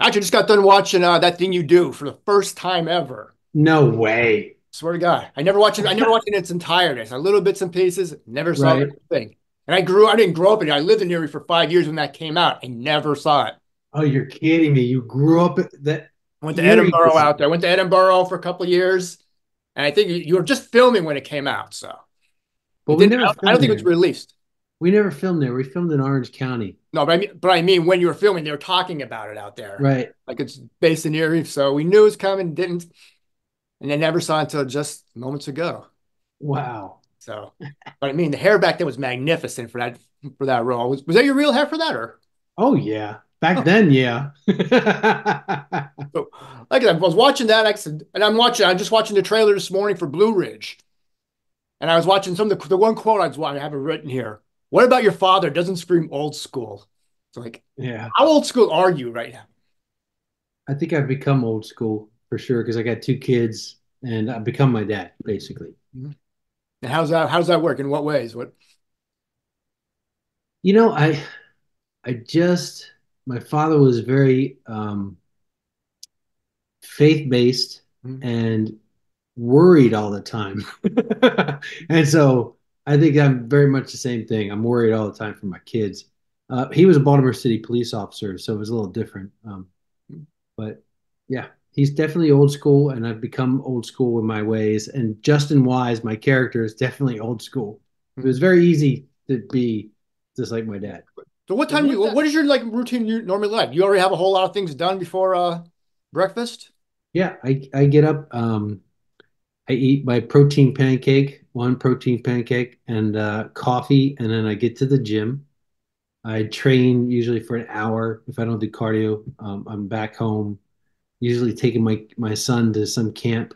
Actually, just got done watching uh, that thing you do for the first time ever. No way. Swear to God, I never watched it. I never watched it in its entirety. I little bits and pieces. Never saw Right. the thing. And I grew. I didn't grow up in it. I lived in Erie for five years when that came out. I never saw it. Oh, you're kidding me. You grew up that. I went to Erie Edinboro out there. I went to Edinboro for a couple of years, and I think you, were just filming when it came out. So But we never I don't think it was released. We never filmed there. We filmed in Orange County. No, but I mean, but I mean, when you were filming, they were talking about it out there. Right. Like it's based in Erie, so we knew it was coming, didn't, and I never saw it until just moments ago. Wow. So, but I mean, the hair back then was magnificent for that for that role. Was was that your real hair for that, or Oh yeah. Back oh. then, yeah. so, like I was watching that, I said, and I'm watching. I'm just watching the trailer this morning for Blue Ridge, and I was watching some of the the one quote I was I have it written here. What about your father? Doesn't scream old school. It's like, yeah. how old school are you right now? I think I've become old school for sure because I got two kids and I've become my dad basically. And how's that? How's that work? In what ways? What? You know, I I just my father was very um faith-based Mhm. and worried all the time. And so I think I'm very much the same thing. I'm worried all the time for my kids. Uh, he was a Baltimore City police officer, so it was a little different. Um, but yeah, he's definitely old school, and I've become old school in my ways. And Justin Wise, my character, is definitely old school. It was very easy to be just like my dad. So what time do you? What is your like routine you normally like? You already have a whole lot of things done before uh breakfast. Yeah, I I get up, um, I eat my protein pancake, one protein pancake, and uh, coffee, and then I get to the gym. I train usually for an hour. If I don't do cardio, um, I'm back home. Usually taking my my son to some camp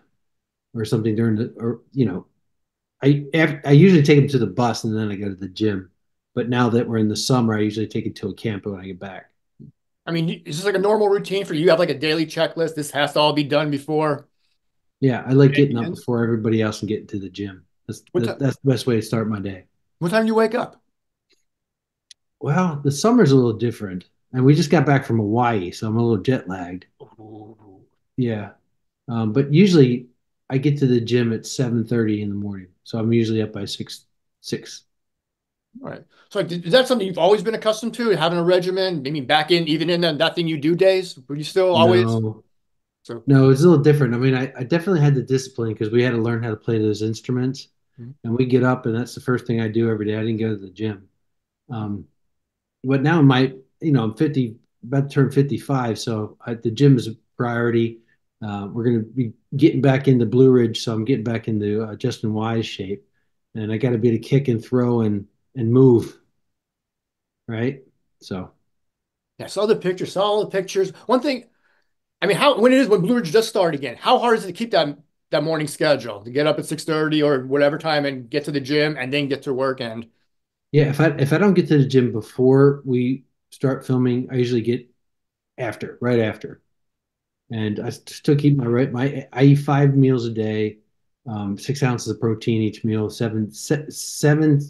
or something during the, or you know, I I usually take him to the bus and then I go to the gym. But now that we're in the summer, I usually take him to a camp when I get back. I mean, is this like a normal routine for you? You have like a daily checklist. This has to all be done before. Yeah, I like getting up before everybody else and getting to the gym. That's that, that's the best way to start my day. What time do you wake up? Well, the summer's a little different, and we just got back from Hawaii, so I'm a little jet lagged. Yeah, um, but usually I get to the gym at 7:30 in the morning, so I'm usually up by six six. All right. So is that something you've always been accustomed to, having a regimen? Maybe back in even in that, that thing you do days? Were you still always? No, So no, it's a little different. I mean, I, I definitely had the discipline because we had to learn how to play those instruments, Mhm. and we get up, and that's the first thing I do every day. I didn't go to the gym, um, but now my, you know, I'm 50, about to turn 55, so I, the gym is a priority. Uh, we're going to be getting back into Blue Ridge, so I'm getting back into uh, Justin Wise shape, and I got to be to kick and throw and and move, right? So yeah, saw the pictures, saw all the pictures. One thing, I mean, how when it is when Blue Ridge does start again, how hard is it to keep that that morning schedule to get up at six thirty or whatever time and get to the gym and then get to work and yeah, if I if I don't get to the gym before we start filming, I usually get after, right after, and I still keep my right. My I eat five meals a day, um, six ounces of protein each meal, seven se- seven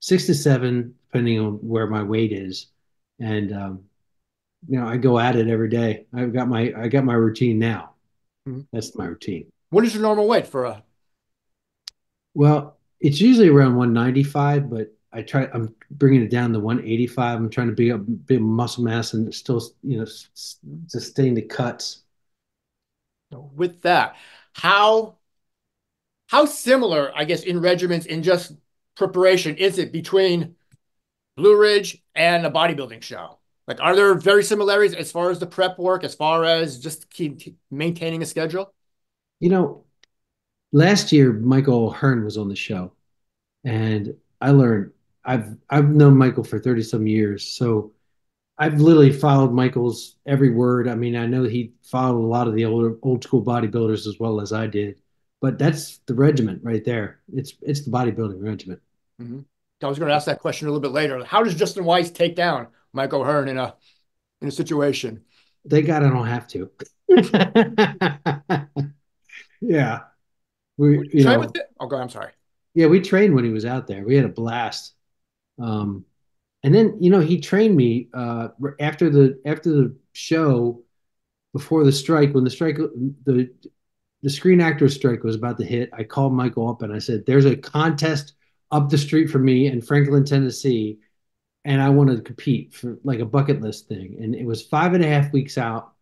six to seven depending on where my weight is, and um, you know I go at it every day. I've got my I got my routine now. Mhm. That's my routine. What is your normal weight for a Well, it's usually around 195, but I try. I'm bringing it down to 185. I'm trying to be a bit muscle mass and still, you know, sustain the cuts. with that? How how similar, I guess, in regimens in just preparation is it between Blue Ridge and a bodybuilding show? Like, are there very similarities as far as the prep work, as far as just keep maintaining a schedule? You know, last year Michael O'Hearn was on the show, and I learned. I've I've known Michael for 30 some years, so I've literally followed Michael's every word. I mean, I know he followed a lot of the older old school bodybuilders as well as I did, but that's the regiment right there. It's it's the bodybuilding regiment. Mm-hmm. I was going to ask that question a little bit later. How does Justin Wise take down Michael O'Hearn in a in a situation? Thank God I don't have to. yeah. We, you know, with it. Oh, God, I'm sorry. yeah, we trained when he was out there. We had a blast. Um, and then, you know, he trained me uh, after the after the show. before the strike, when the strike, the the Screen Actors strike was about to hit, I called Michael up and I said, "There's a contest up the street from me in Franklin, Tennessee, and I want to compete for like a bucket list thing." And it was five and a half weeks out,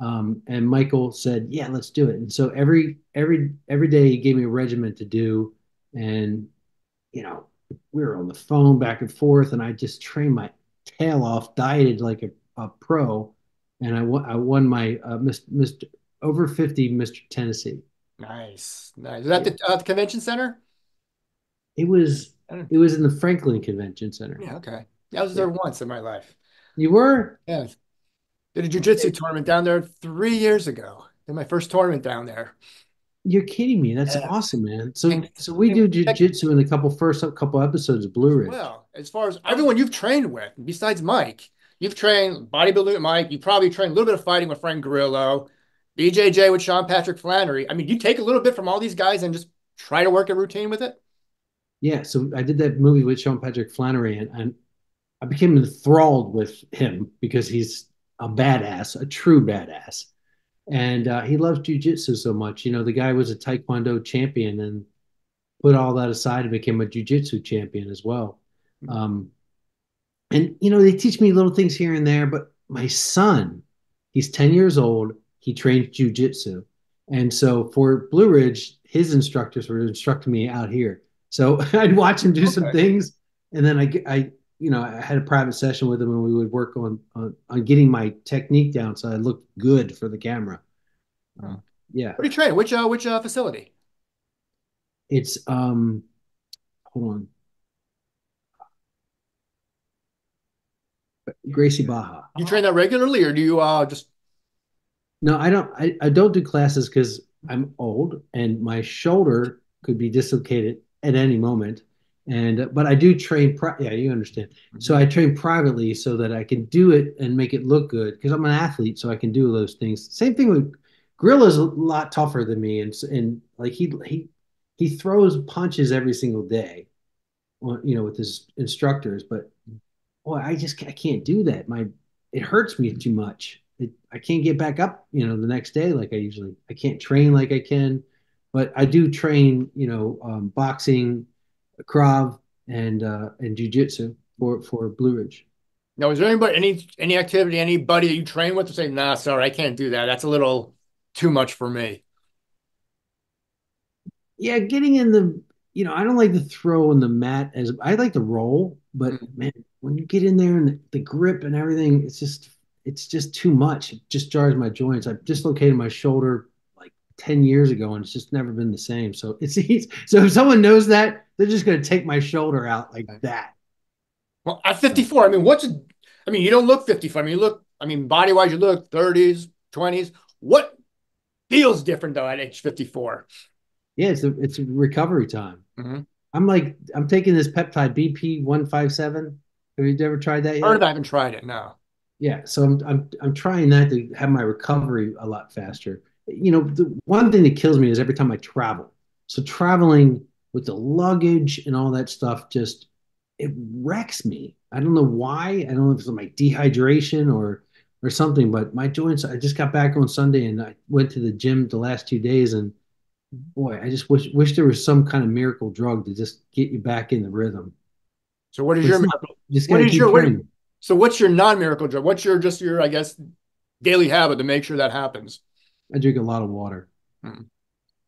um, and Michael said, "Yeah, let's do it." And so every every every day he gave me a regiment to do, and you know we were on the phone back and forth, and I just trained my tail off, dieted like a, a pro, and I won I won my uh, Mr. over fifty Mr. Tennessee. Nice, nice. Is that Yeah. the, uh, the convention center? It was it was in the Franklin Convention Center. Yeah, okay. Yeah, I was there once in my life. You were? Yeah, did a jujitsu tournament down there three years ago. Did my first tournament down there. You're kidding me. That's Yeah. awesome, man. So And- so we do jujitsu in a couple first couple episodes of Blue Ridge. Well, as far as everyone you've trained with, besides Mike, you've trained bodybuilding with Mike. You probably trained a little bit of fighting with Frank Grillo, BJJ with Sean Patrick Flannery. I mean, you take a little bit from all these guys and just try to work a routine with it. Yeah, so I did that movie with Sean Patrick Flannery, and, and I became enthralled with him because he's a badass, a true badass, and uh, he loves jujitsu so much. You know, the guy was a Taekwondo champion and put all that aside and became a jujitsu champion as well. Um, and you know, they teach me little things here and there. But my son, he's ten years old. He trains jujitsu, and so for Blue Ridge, his instructors were instructing me out here. So I'd watch him do some things, and then I, I, you know, I had a private session with him, and we would work on on, on getting my technique down so I looked good for the camera. Oh. Yeah, What do you train? Which uh, which uh, facility? it's um, hold on, Gracie Barra. You train that regularly, or do you uh just No, I don't. I, I don't do classes because I'm old and my shoulder could be dislocated at any moment. And but I do train. Pri- yeah, you understand. So I train privately so that I can do it and make it look good because I'm an athlete, so I can do those things. Same thing with Grillo's a lot tougher than me, and and like he he he throws punches every single day, you know, with his instructors. But boy, I just I can't do that. My it hurts me too much. It, I can't get back up, you know, the next day like I usually. I can't train like I can, but I do train, you know, um, boxing, Krav, and uh, and jujitsu for for Blue Ridge. now? Is there anybody any any activity anybody that you train with to say, nah, sorry, I can't do that. That's a little too much for me. Yeah, getting in the, you know, I don't like to throw in the mat as I like to roll, but Mhm. man, when you get in there and the, the grip and everything, it's just it's just too much. It just jars my joints. I've dislocated my shoulder 10 years ago and it's just never been the same. So it's easy. So if someone knows that, they're just gonna take my shoulder out like that. Well, at 54, I mean, what's I mean, you don't look 54. I mean, you look, I mean, body wise, you look 30s, 20s. What feels different though at age 54? Yeah, it's a it's a recovery time. Mhm. I'm like I'm taking this peptide BPC 157. Have you ever tried that yet? Heard I haven't tried it. No. Yeah, so I'm I'm I'm trying that to have my recovery a lot faster. You know, the one thing that kills me is every time I travel. So traveling with the luggage and all that stuff just it wrecks me. I don't know why. I don't know if it's my dehydration or or something, but my joints. I just got back on Sunday and I went to the gym the last two days, and boy, I just wish wish there was some kind of miracle drug to just get you back in the rhythm. So what is It's your not- just What is your- what- so what's your non-miracle drug? What's your just your, I guess, daily habit to make sure that happens? I drink a lot of water. Hmm.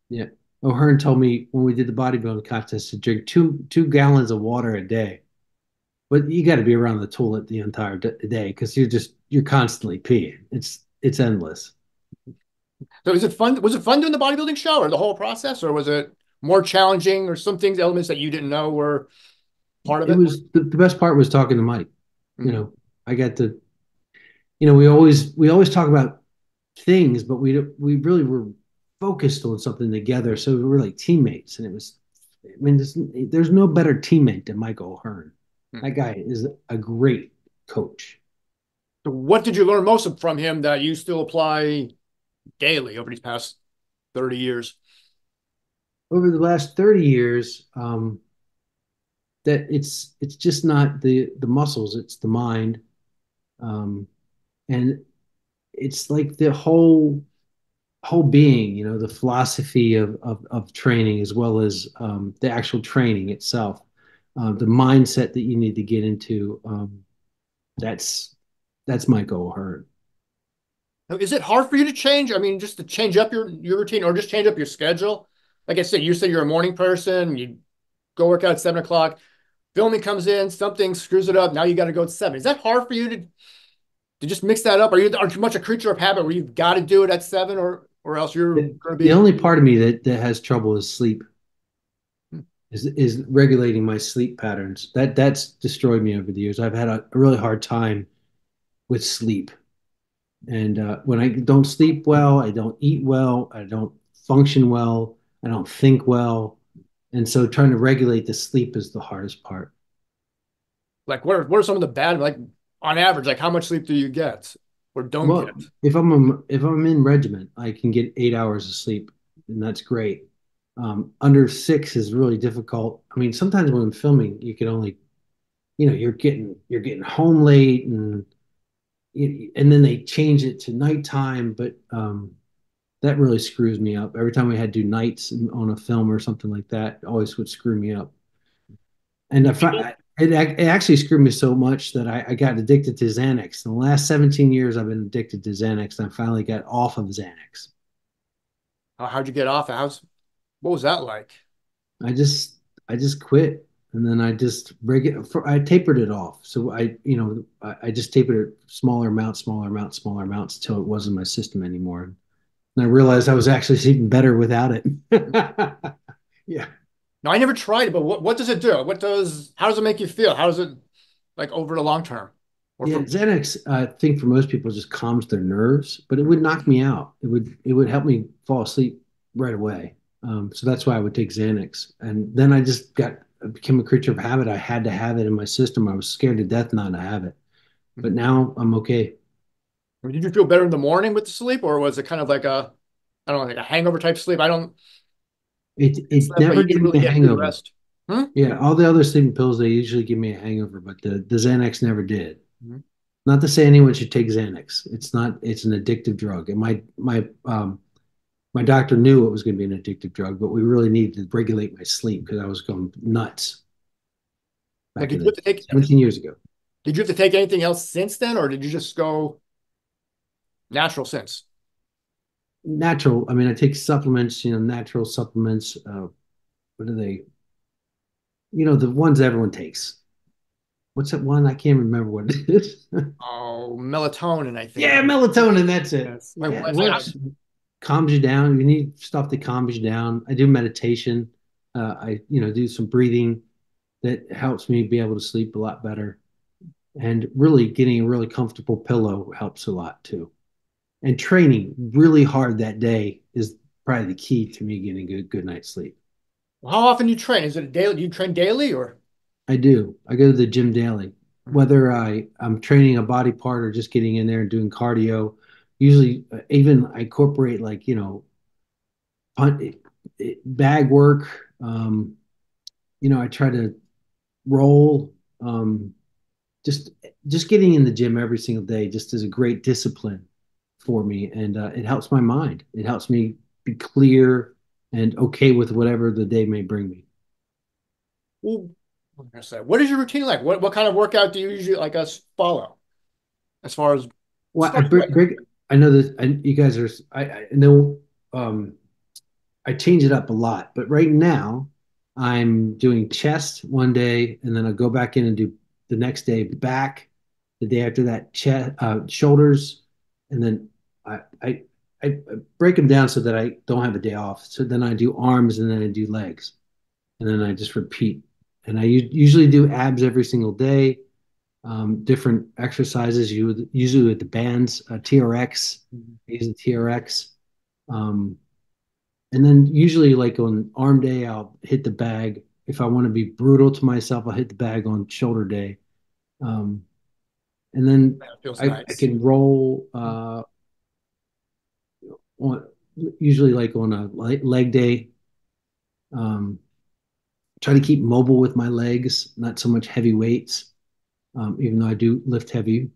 Yeah. O'Hearn told me when we did the bodybuilding contest to drink two two gallons of water a day. But you got to be around the toilet the entire day because you're just you're constantly peeing. It's it's endless. So is it fun? Was it fun doing the bodybuilding show or the whole process, or was it more challenging or some things, elements that you didn't know were part of It it? was the, the best part was talking to Mike. You Mhm. know, I got to, you know, we always we always talk about things, but we we really were focused on something together. So we were like teammates, and it was. I mean, there's, there's no better teammate than Michael O'Hearn. Mhm. That guy is a great coach. So what did you learn most from him that you still apply daily over these past 30 years? Over the last 30 years, um, that it's it's just not the the muscles, it's the mind. Um, and it's like the whole whole being, you know, the philosophy of of, of training as well as um, the actual training itself, uh, the mindset that you need to get into. Um, that's that's my goal, Hurt. Is it hard for you to change? I mean, just to change up your your routine or just change up your schedule? Like I said, you said you're a morning person. You go work out at seven o'clock. Filming comes in, something screws it up. Now you got to go at seven. Is that hard for you to to just mix that up? Are you are you much a creature of habit where you've got to do it at seven, or or else you're going to be. The only part of me that, that has trouble is sleep. Hmm. Is, is regulating my sleep patterns. That that's destroyed me over the years. I've had a, a really hard time with sleep, and uh, when I don't sleep well, I don't eat well, I don't function well, I don't think well, and so trying to regulate the sleep is the hardest part. Like, what are what are some of the bad like on average? Like, how much sleep do you get? or don't well, get? If I'm a, if I'm in regiment, I can get eight hours of sleep, and that's great. Um, under six is really difficult. I mean, sometimes when I'm filming, you can only, you know, you're getting you're getting home late, and and then they change it to nighttime, but um, that really screws me up. Every time we had to do nights on a film or something like that, always would screw me up. And I, it, it actually screwed me so much that I, I, got addicted to Xanax. In the last 17 years, I've been addicted to Xanax, and I finally got off of Xanax. How'd you get off? How's what was that like? I just I just quit, and then I just reg- for, I tapered it off. So I you know I, I just tapered it smaller amounts, smaller amounts, smaller amounts until it wasn't my system anymore. And I realized I was actually sleeping better without it. yeah. Now I never tried it, but what, what does it do? What does how does it make you feel? How does it like over the long term? Or yeah, Xanax, I think for most people just calms their nerves, but it would knock me out. It would it would help me fall asleep right away. Um, so that's why I would take Xanax. And then I just got I became a creature of habit. I had to have it in my system. I was scared to death not to have it. But now I'm okay. Did you feel better in the morning with the sleep, or was it kind of like a I don't know, like a hangover type sleep? I don't it it never gave really me a hangover. Hmm? Yeah, all the other sleeping pills they usually give me a hangover, but the the Xanax never did. Mm-hmm. Not to say anyone should take Xanax. It's not. It's an addictive drug, and my my um my doctor knew it was going to be an addictive drug, but we really needed to regulate my sleep because I was going nuts. Back did you have to take 17 years ago? Did you have to take anything else since then, or did you just go natural since? Natural. I mean, I take supplements, you know, natural supplements. Uh, what are they? You know, the ones everyone takes. What's that one? I can't remember what it is. oh, melatonin, I think. Yeah, melatonin. That's it. Yes. Yeah, calms you down. You need stuff that calms you down. I do meditation. Uh, I, you know, do some breathing that helps me be able to sleep a lot better. And really getting a really comfortable pillow helps a lot too and training really hard that day is probably the key to me getting a good, good night's sleep. Well, how often do you train? Is it a daily? Do you train daily or? I do. I go to the gym daily. Whether I I'm training a body part or just getting in there and doing cardio, usually uh, even I incorporate like you know, punt, bag work. Um, you know, I try to roll. Um, just just getting in the gym every single day just is a great discipline for me, and uh, it helps my mind. It helps me be clear and okay with whatever the day may bring me. Well, what is your routine like? What what kind of workout do you usually like us follow? As far as well, I break, break, I know that I, you guys are. I, I know um, I change it up a lot, but right now I'm doing chest one day, and then I'll go back in and do the next day back. The day after that, chest, uh, shoulders, and then I, I I break them down so that I don't have a day off. So then I do arms and then I do legs, and then I just repeat. And I usually do abs every single day. Um, different exercises. You usually with the bands, uh, TRX. Mm-hmm. use the TRX. Um, and then usually like on arm day, I'll hit the bag. If I want to be brutal to myself, I'll hit the bag on shoulder day. Um, and then I, nice. I, can roll uh, usually like on a leg day. Um, try to keep mobile with my legs, not so much heavy weights, um, even though I do lift heavy.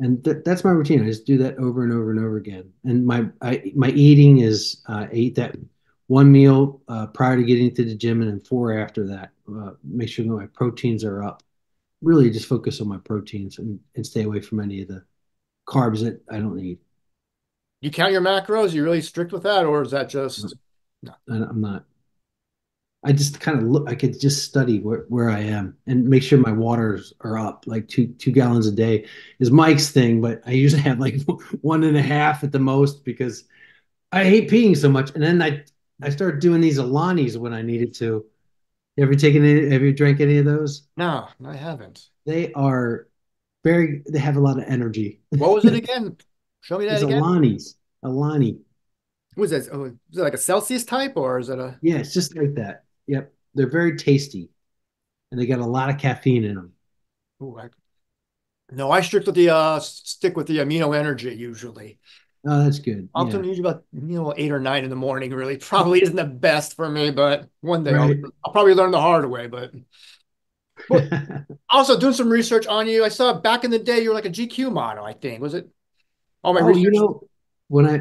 and th that's my routine. I just do that over and over and over again. And my I, my eating is uh, I eat that one meal uh, prior to getting to the gym, and then four after that. Uh, make sure that my proteins are up. Really, just focus on my proteins and, and stay away from any of the carbs that I don't need. You count your macros? Are you really strict with that, or is that just no? I'm not. I just kind of look. I could just study where, where I am and make sure my waters are up. Like two two gallons a day is Mike's thing, but I usually have like one and a half at the most because I hate peeing so much. And then I I started doing these Alanis when I needed to. Have you taken any? Have you drank any of those? No, I haven't. They are very. They have a lot of energy. What was it again? Show me that it's again. Alani's. Alani. Was that? Oh, is it like a Celsius type or is it a? Yeah, it's just like that. Yep, they're very tasty, and they got a lot of caffeine in them. Ooh, I... No, I stick with the uh stick with the amino energy usually. Oh, that's good. I'll yeah. usually about you know eight or nine in the morning. Really, probably isn't the best for me, but one day right. I'll, I'll, probably learn the hard way. But, but also doing some research on you, I saw back in the day you were like a GQ model. I think was it? Oh my! Oh, research... you know when I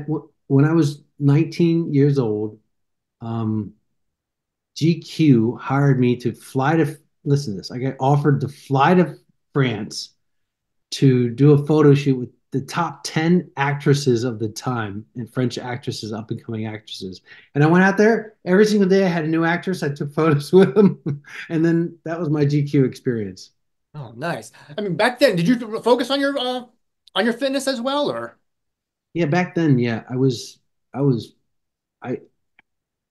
when I was 19 years old, um, GQ hired me to fly to listen to this. I got offered to fly to France to do a photo shoot with the top 10 actresses of the time and French actresses, up and coming actresses. And I went out there every single day. I had a new actress. I took photos with them. and then that was my GQ experience. Oh, nice. I mean, back then, did you focus on your, uh, on your fitness as well or? Yeah, back then, yeah, I was, I was, I,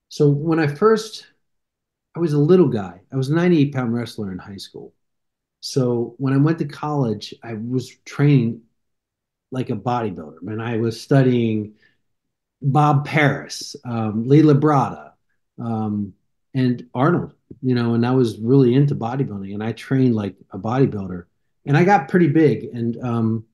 so when I first, I was a little guy. I was a 98 pound wrestler in high school. So when I went to college, I was training like a bodybuilder. And I was studying Bob Paris, um, Lee Labrada, um, and Arnold, you know, and I was really into bodybuilding and I trained like a bodybuilder and I got pretty big and, um,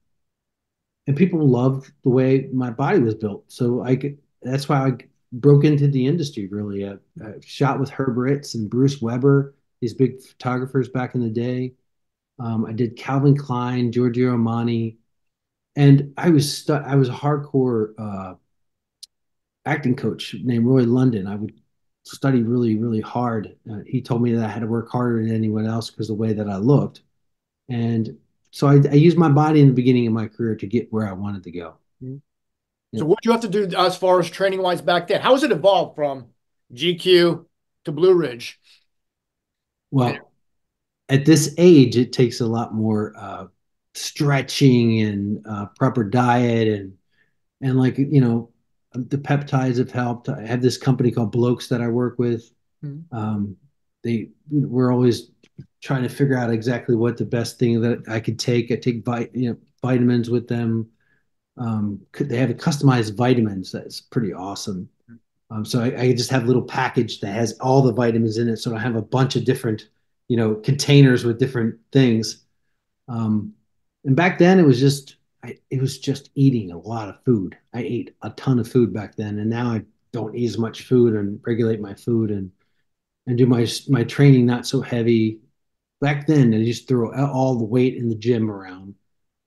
and people loved the way my body was built. So I could, that's why I broke into the industry really. I, I shot with Herb Ritts and Bruce Weber, these big photographers back in the day. Um, I did Calvin Klein, Giorgio Armani, and I was stu- I was a hardcore uh, acting coach named Roy London. I would study really really hard. Uh, he told me that I had to work harder than anyone else because the way that I looked, and so I, I, used my body in the beginning of my career to get where I wanted to go. Mm-hmm. So what do you have to do as far as training wise back then? How has it evolved from GQ to Blue Ridge? Well, at this age, it takes a lot more uh, stretching and uh, proper diet and and like you know the peptides have helped. I have this company called Blokes that I work with. Mm-hmm. Um, they we're always trying to figure out exactly what the best thing that I could take. I take vit, you know, vitamins with them. Um, they have a customized vitamins that's pretty awesome. Um, so I, I, just have a little package that has all the vitamins in it. So I have a bunch of different, you know, containers with different things. Um, and back then it was just I, it was just eating a lot of food. I ate a ton of food back then, and now I don't eat as much food and regulate my food and and do my my training not so heavy. Back then, I just throw all the weight in the gym around.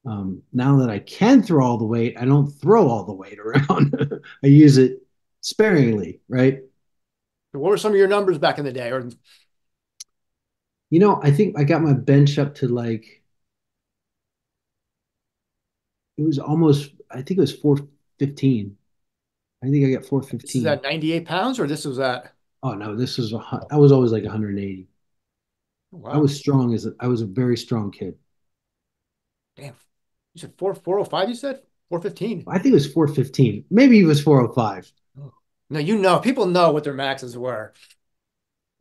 Um, now that I can throw all the weight, I don't throw all the weight around. I use it sparingly, right? What were some of your numbers back in the day? Or you know, I think I got my bench up to like it was almost I think it was 415. I think I got 415. Is that 98 pounds or this was at Oh no, this was a, I was always like 180. Wow. I was strong as a, I was a very strong kid. Damn. You said 4 405 you said? 415. I think it was 415. Maybe it was 405. Oh. oh. No, you know, people know what their maxes were.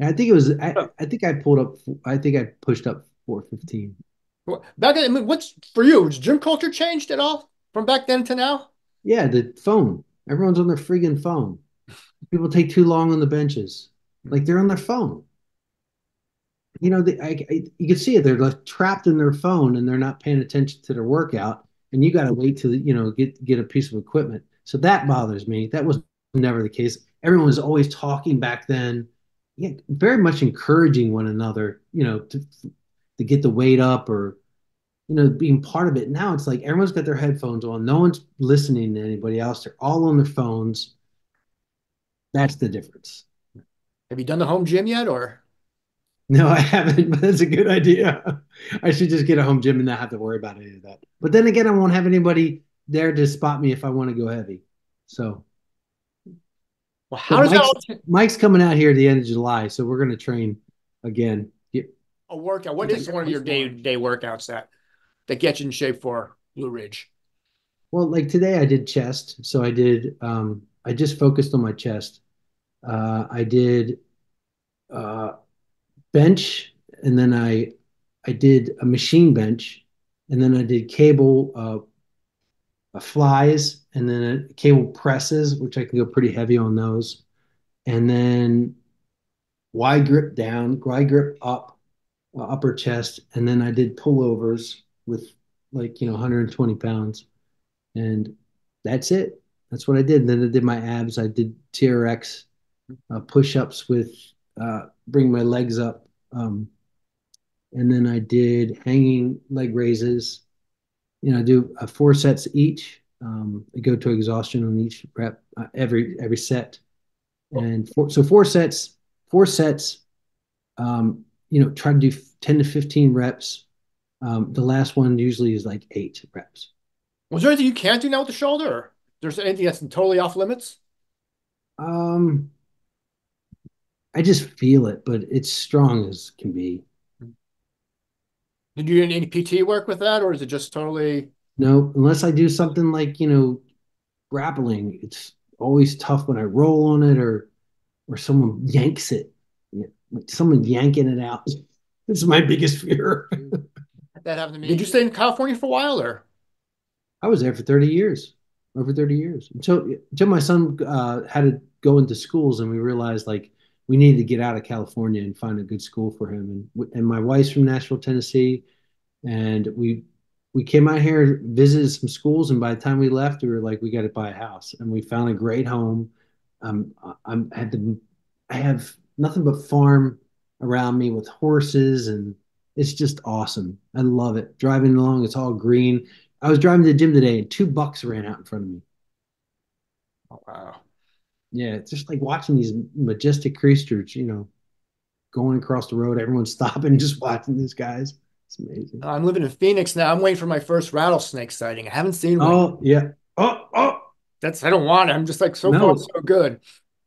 I think it was I, I think I pulled up I think I pushed up 415. Back then, I mean, what's for you? Has gym culture changed at all from back then to now? Yeah, the phone. Everyone's on their friggin' phone. People take too long on the benches. Like they're on their phone. You know, they, I, I, you can see it. They're like trapped in their phone and they're not paying attention to their workout. And you got to wait to you know get get a piece of equipment. So that bothers me. That was never the case. Everyone was always talking back then. Yeah, very much encouraging one another. You know, to to get the weight up or you know, being part of it. Now it's like everyone's got their headphones on. No one's listening to anybody else. They're all on their phones. That's the difference. Have you done the home gym yet, or? No, I haven't, but that's a good idea. I should just get a home gym and not have to worry about any of that. But then again, I won't have anybody there to spot me if I want to go heavy. So, Well, how does that Mike's all Mike's coming out here at the end of July, so we're going to train again. Get- a workout? What is one of your day day workouts that that gets you in shape for Blue Ridge? Well, like today I did chest, so I did um I just focused on my chest. Uh I did uh bench and then I I did a machine bench and then I did cable uh uh, flies and then uh, cable presses, which I can go pretty heavy on those. And then wide grip down, wide grip up, uh, upper chest, and then I did pullovers with like, you know, 120 pounds. And that's it. That's what I did. And then I did my abs. I did TRX uh, push-ups with uh, bring my legs up. Um, and then I did hanging leg raises. You know, I do uh, four sets each. Um, I go to exhaustion on each rep, uh, every every set, and four, so four sets, four sets. Um, you know, try to do ten to fifteen reps. Um, the last one usually is like eight reps. Was there anything you can't do now with the shoulder? Or there's anything that's totally off limits? Um, I just feel it, but it's strong as can be. Did you do any PT work with that, or is it just totally? No, unless I do something like, you know, grappling, it's always tough when I roll on it or or someone yanks it. Like someone yanking it out. This is my biggest fear. That happened to me. Did you stay in California for a while, or? I was there for 30 years, over 30 years. Until until my son uh, had to go into schools and we realized like we needed to get out of California and find a good school for him. And and my wife's from Nashville, Tennessee. and we we came out here visited some schools and by the time we left we were like we got to buy a house and we found a great home um, I'm I had to I have nothing but farm around me with horses and it's just awesome I love it driving along it's all green I was driving to the gym today and two bucks ran out in front of me Oh, wow. Yeah it's just like watching these majestic creatures you know going across the road everyone's stopping just watching these guys it's amazing I'm living in Phoenix now. I'm waiting for my first rattlesnake sighting. I haven't seen one. oh yeah oh oh That's I don't want it. I'm just like so far so good.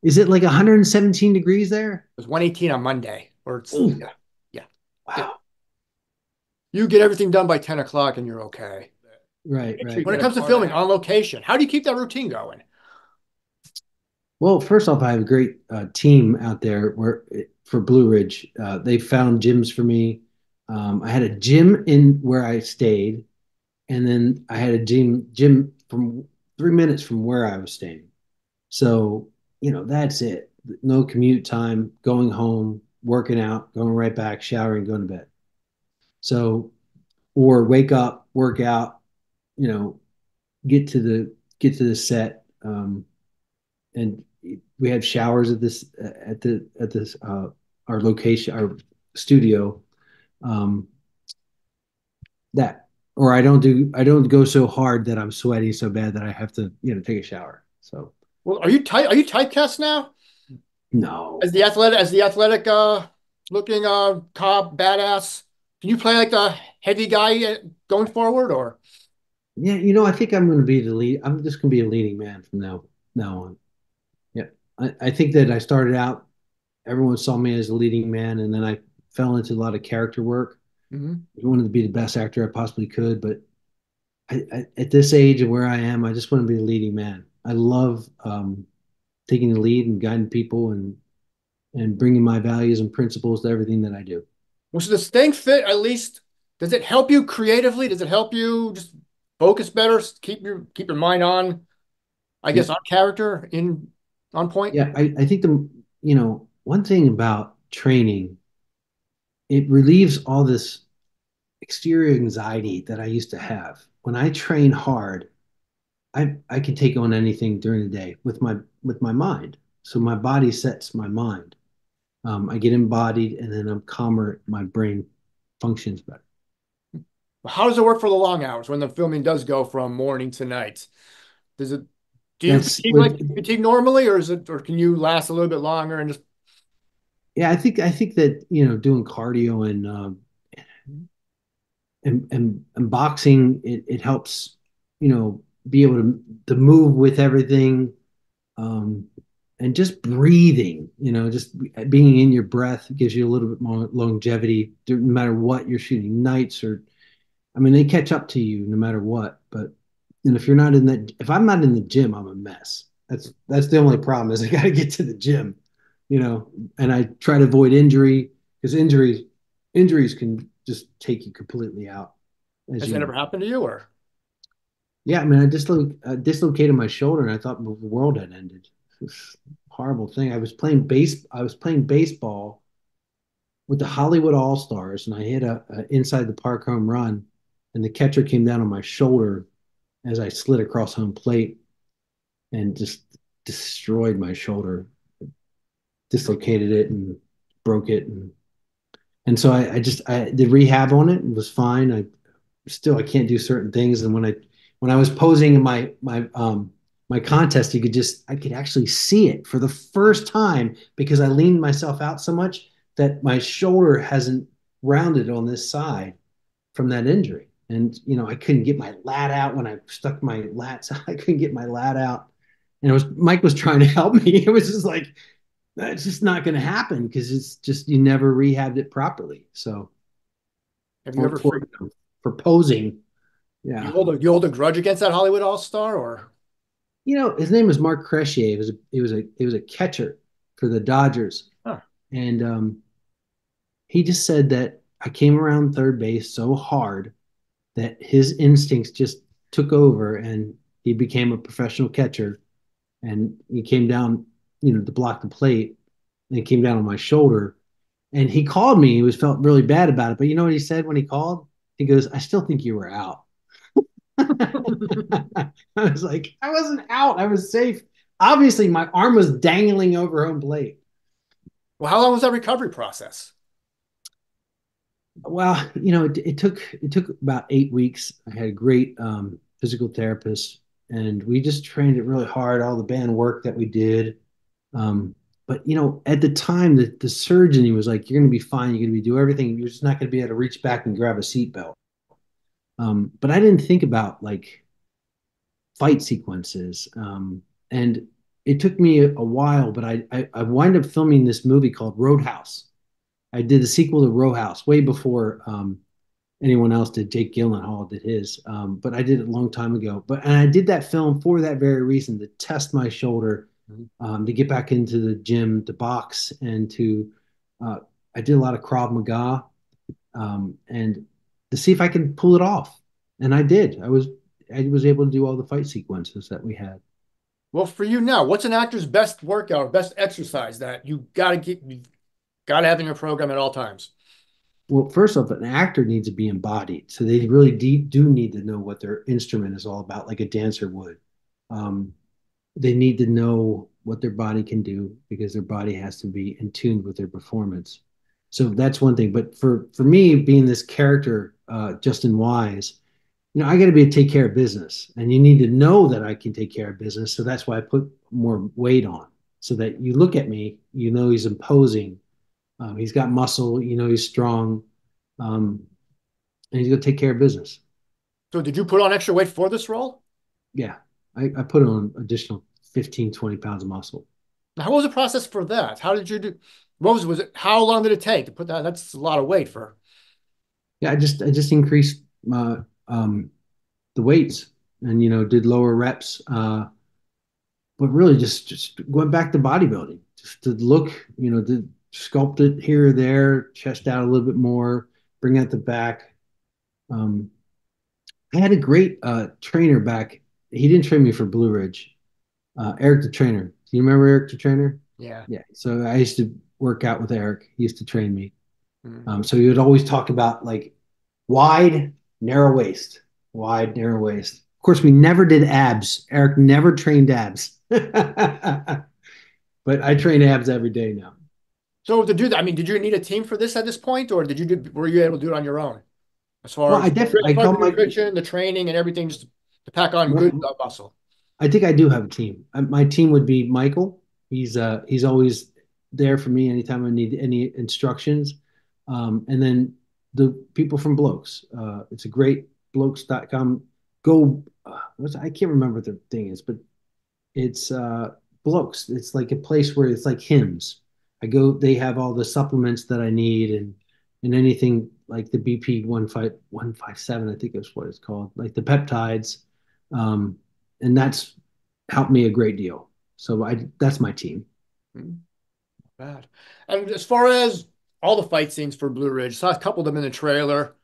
Is it like 117 degrees there? It was 118 on Monday, or it's Ooh, yeah, yeah. yeah. wow. You get everything done by 10 o'clock and you're okay. Right, right. When it comes to filming on location, how do you keep that routine going? Well, first off, I have a great uh, team out there where for Blue Ridge. Uh, they found gyms for me. Um, I had a gym in where I stayed, and then I had a gym gym from three minutes from where I was staying. So, you know, that's it. No commute time, going home, working out, going right back, showering, going to bed. So, or wake up, work out, you know, get to the get to the set. Um, and we have showers at this at the at this uh, our location our studio um, that or I don't do I don't go so hard that I'm sweating so bad that I have to you know take a shower. So. Well, are you tight? Are you typecast now? No. As the athletic as the athletic uh looking uh cop badass? Can you play like the heavy guy uh, going forward, or? Yeah you know I think I'm going to be the lead I'm just going to be a leading man from now now on I, I think that I started out everyone saw me as a leading man and then I fell into a lot of character work Mhm. I wanted to be the best actor I possibly could but I, I, at this age and where I am, I just want to be a leading man. I love um, taking the lead and guiding people and and bringing my values and principles to everything that I do. well, so the staying fit at least does it help you creatively? Does it help you just focus better, keep your keep your mind on, I Yeah, guess, on character in on point? yeah. I, I think the you know one thing about training, it relieves all this exterior anxiety that I used to have. When I train hard, I I can take on anything during the day with my with my mind. So my body sets my mind. Um, I get embodied, and then I'm calmer. My brain functions better. How does it work for the long hours when the filming does go from morning to night? Does it do you fatigue like with fatigue normally, or is it, or can you last a little bit longer and just yeah, I think I think that you know doing cardio and um, and, and and boxing it, it helps you know be able to to move with everything um, and just breathing, you know, just being in your breath gives you a little bit more longevity, no matter what you're shooting, nights or, I mean, they catch up to you no matter what. But and if you're not in that, if I'm not in the gym, I'm a mess. That's that's the only problem is I got to get to the gym, you know, and I try to avoid injury because injuries injuries can just take you completely out, as has that ever happened to you or Yeah, I mean, I dislo uh, dislocated my shoulder, and I thought the world had ended. Horrible thing. I was playing base. I was playing baseball with the Hollywood All Stars, and I hit a, a inside the park home run, and the catcher came down on my shoulder as I slid across home plate, and just destroyed my shoulder, dislocated it, and broke it, and and so I, I just I did rehab on it and was fine. I still I can't do certain things. And when I when I was posing in my my um my contest, you could just I could actually see it for the first time because I leaned myself out so much that my shoulder hasn't rounded on this side from that injury. And you know, I couldn't get my lat out when I stuck my lats. I couldn't get my lat out. And it was Mike was trying to help me. It was just like it's just not going to happen because it's just you never rehabbed it properly. So have you ever for, for posing you yeah. hold a you hold a grudge against that Hollywood All Star or You know, his name was Mark Cresse. It was a, he was a it was a catcher for the Dodgers, huh. and um, he just said that I came around third base so hard that his instincts just took over, and he became a professional catcher. And he came down, you know, to block the plate, and came down on my shoulder. And he called me. He was felt really bad about it. But you know what he said when he called? He goes, "I still think you were out." I was like, I wasn't out. I was safe. Obviously, my arm was dangling over home plate. well, how long was that recovery process? Well, you know, it, it took it took about eight weeks. I had a great um, physical therapist, and we just trained it really hard. All the band work that we did. Um, but you know, at the time, the, the surgeon he was like, "You're going to be fine. You're going to be do everything. You're just not going to be able to reach back and grab a seatbelt." Um, but I didn't think about like fight sequences. Um, and it took me a, a while, but I, I, I wind up filming this movie called Roadhouse. I did the sequel to Roadhouse way before um, anyone else did. Jake Gyllenhaal did his, um, but I did it a long time ago. But and I did that film for that very reason to test my shoulder, um, to get back into the gym, to box, and to uh, I did a lot of Krav Maga, um, and to see if I can pull it off. And I did. I was I was able to do all the fight sequences that we had. Well, for you now, what's an actor's best workout, best exercise that you gotta get, you gotta have in your program at all times? Well, first off, an actor needs to be embodied, so they really de- do need to know what their instrument is all about, like a dancer would. Um, they need to know what their body can do because their body has to be in tune with their performance. So that's one thing. But for for me, being this character, uh, Justin Wise, you know, I got to be a take care of business, and you need to know that I can take care of business. So that's why I put more weight on, so that you look at me, you know, he's imposing. Um, he's got muscle, you know, he's strong, um, and he's to take care of business. So did you put on extra weight for this role? Yeah, I, I put on additional 15, 20 pounds of muscle. How was the process for that? How did you do? What was was it? How long did it take to put that? That's a lot of weight for. Yeah, I just I just increased my um, the weights and you know did lower reps, uh, but really just just went back to bodybuilding, just to look, you know, to sculpt it here or there, chest out a little bit more, bring out the back. Um, I had a great uh, trainer back. He didn't train me for Blue Ridge. Uh, Eric the trainer. Do you remember Eric the trainer? Yeah. Yeah. So I used to work out with Eric. He used to train me. Mm. Um, so he would always talk about like wide, narrow waist, wide, narrow waist. Of course, we never did abs. Eric never trained abs, but I train abs every day now. So to do that, I mean, did you need a team for this at this point, or did you do, were you able to do it on your own? as far Well, I definitely as I as call the the training, and everything, just to pack on good uh, muscle. I think I do have a team. My team would be Michael. He's uh he's always there for me anytime I need any instructions. Um, and then the people from Blokes. Uh, it's a great blokes.com. Go, uh, I can't remember what the thing is, but it's uh Blokes. It's like a place where it's like Hims. I go, they have all the supplements that I need and and anything like the BP one five one five seven, I think is what it's called, like the peptides. Um, and that's helped me a great deal. So I that's my team. Hmm, Bad. And as far as all the fight scenes for Blue Ridge, saw a couple of them in the trailer.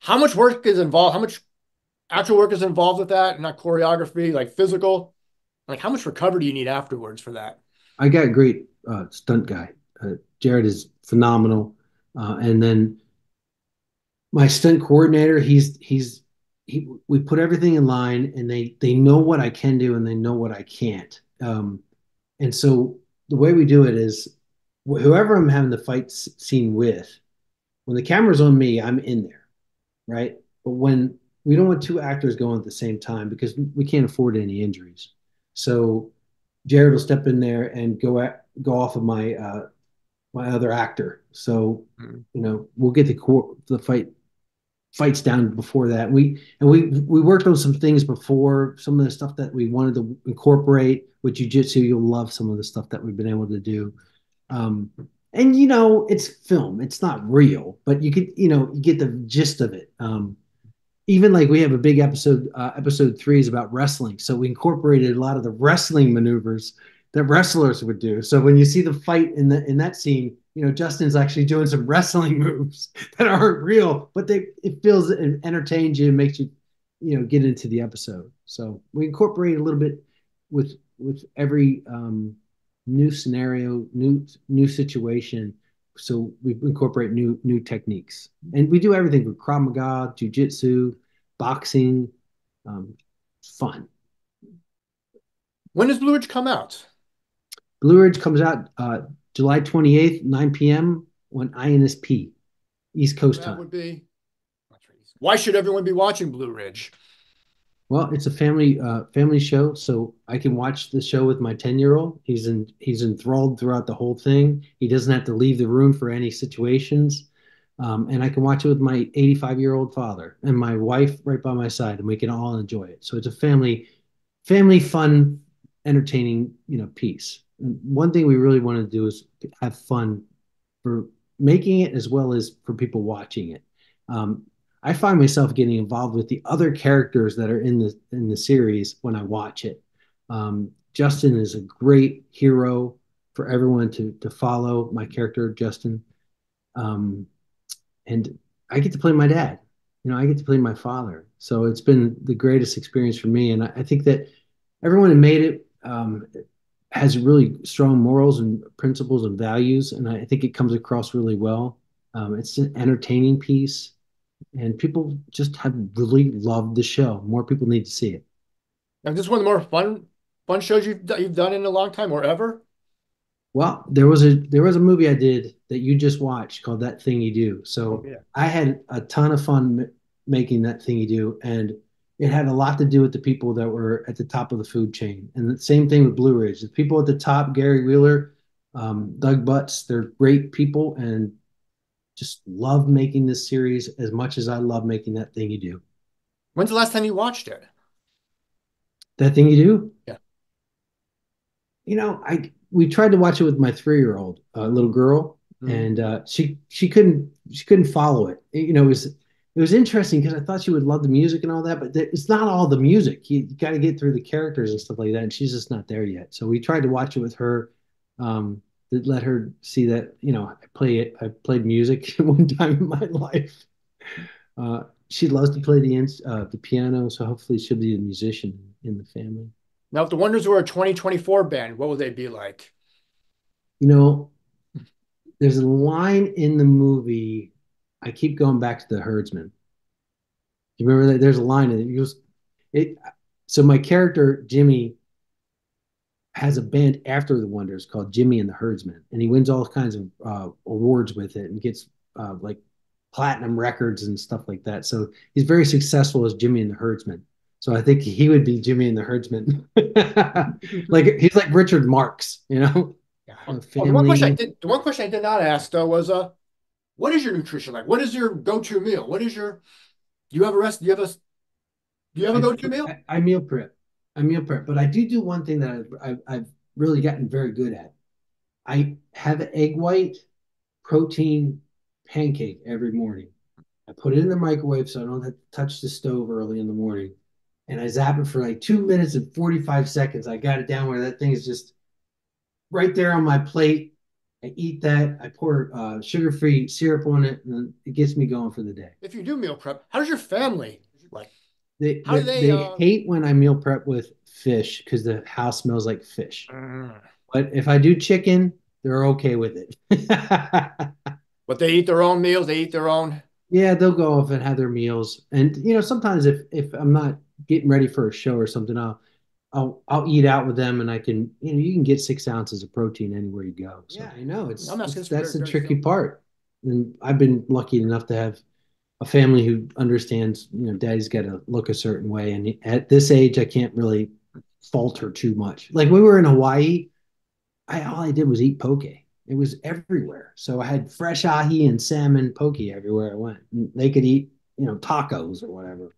How much work is involved? How much actual work is involved with that? Not choreography, like physical. Like how much recovery do you need afterwards for that? I got a great uh, stunt guy. Uh, Jared is phenomenal. Uh, and then my stunt coordinator, he's he's he. We put everything in line, and they they know what I can do, and they know what I can't. Um, and so the way we do it is, wh- whoever I'm having the fight scene with, when the camera's on me, I'm in there, right? But when we don't want two actors going at the same time because we can't afford any injuries. So Jared will step in there and go at go off of my uh, my other actor. So Hmm. you know we'll get the core the fight fights down before that. We and we we worked on some things before some of the stuff that we wanted to incorporate with jujitsu. You'll love some of the stuff that we've been able to do. Um, and you know it's film; it's not real, but you could you know you get the gist of it. Um, even like we have a big episode uh, episode three is about wrestling. So we incorporated a lot of the wrestling maneuvers that wrestlers would do. So when you see the fight in the in that scene you know justin's actually doing some wrestling moves that aren't real but they it feels and entertains you and makes you you know get into the episode. So we incorporate a little bit with with every um new scenario new new situation so we incorporate new new techniques and we do everything from krav maga jiu-jitsu boxing um, fun When does Blue Ridge come out? blue ridge comes out uh, july 28th 9 p.m on insp east coast That time would be. Why should everyone be watching Blue Ridge? Well it's a family uh, family show so i can watch the show with my 10 year old he's in he's enthralled throughout the whole thing. He doesn't have to leave the room for any situations. Um, and i can watch it with my 85 year old father and my wife right by my side and we can all enjoy it. So it's a family family fun entertaining you know piece. And one thing we really want to do is have fun for making it as well as for people watching it. Um, I find myself getting involved with the other characters that are in the in the series when I watch it. Um, Justin is a great hero for everyone to to follow. My character Justin, um, and I get to play my dad. You know, I get to play my father. So it's been the greatest experience for me, and I, I think that everyone who made it um, has really strong morals and principles and values, and I think it comes across really well. Um, it's an entertaining piece and people just have really loved the show. More people need to see it. Now, this is one of the more fun fun shows you've you've done in a long time or ever. Well, there was a there was a movie I did that you just watched called That Thing You Do. So Oh, yeah. I had a ton of fun m- making That Thing You Do, and it had a lot to do with the people that were at the top of the food chain. And the same thing with Blue Ridge. The people at the top, Gary Wheeler, um, Doug Butts, they're great people, and just love making this series as much as I love making That Thing You Do. When's the last time you watched it? That Thing You Do. Yeah. you know, I we tried to watch it with my three year old uh, little girl, Mhm. and uh, she she couldn't she couldn't follow it. It- You know, it was it was interesting because I thought she would love the music and all that, but it's not all the music. You, you got to get through the characters and stuff like that, and she's just not there yet. So we tried to watch it with her. Um, to let her see that you know I play it. I played music one time in my life. Uh, she loves to play the uh, the piano, so hopefully she'll be a musician in the family. Now, if the Wonders were a 2024 band, what would they be like? You know, there's a line in the movie. I keep going back to the herdsman. You remember that? There's a line in it. He goes, it. So my character Jimmy has a band after the Wonders called Jimmy and the Herdsman, and he wins all kinds of uh, awards with it and gets uh, like platinum records and stuff like that. So he's very successful as Jimmy and the Herdsman. So I think he would be Jimmy and the Herdsman. like he's like Richard Marx, you know. Yeah. Oh, one question I did, the one question I did not ask though was, uh, what is your nutrition like? What is your go-to meal? What is your? Do you have a rest? Do you have a? Do you have a go-to meal? I, I, meal prep. I meal prep, but I do do one thing that I've, I've, I've really gotten very good at. I have an egg white protein pancake every morning. I put it in the microwave so I don't have to touch the stove early in the morning. And I zap it for like two minutes and 45 seconds. I got it down where that thing is just right there on my plate. I eat that. I pour uh, sugar free syrup on it, and it gets me going for the day. If you do meal prep, how does your family like? They, how do they, they uh... hate when I meal prep with fish because the house smells like fish. Mm. But if I do chicken, they're okay with it. but they eat their own meals. They eat their own. Yeah, they'll go off and have their meals. And you know, sometimes if if I'm not getting ready for a show or something, I'll I'll I'll eat out with them, and I can you know you can get six ounces of protein anywhere you go. So yeah, I know it's, it's that's the tricky part. And I've been lucky enough to have a family who understands. You know, Daddy's got to look a certain way, and at this age, I can't really falter too much. Like we were in Hawaii, I all I did was eat poke. It was everywhere. So I had fresh ahi and salmon poke everywhere I went. And they could eat, you know, tacos or whatever.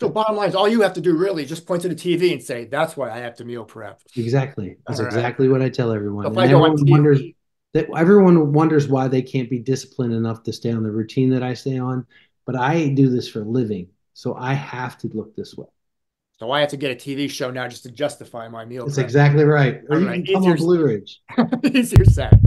So bottom line is all you have to do really is just point to the TV and say, that's why I have to meal prep. Exactly. That's all exactly right. what I tell everyone. If I everyone wonders that everyone wonders why they can't be disciplined enough to stay on the routine that I stay on. But I do this for a living. So I have to look this way. So I have to get a TV show now just to justify my meal. That's prep. exactly right. Or you can come on Blue Ridge. Easier said.